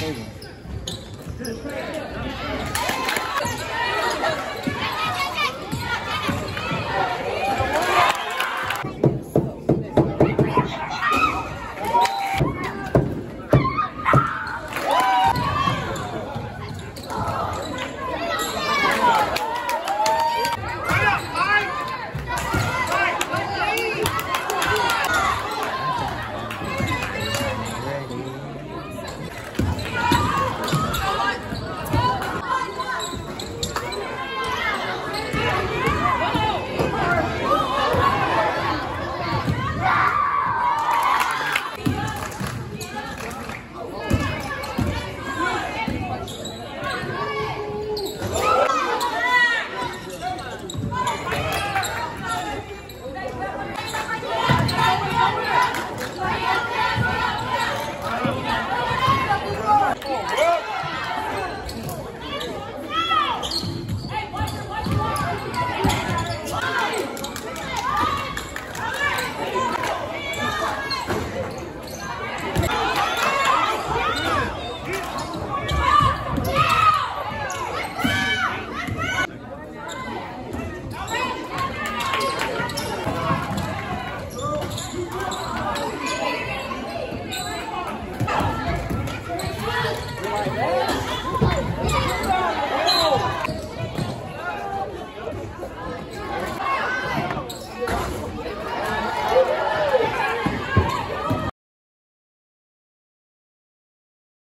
Thank you. Amen.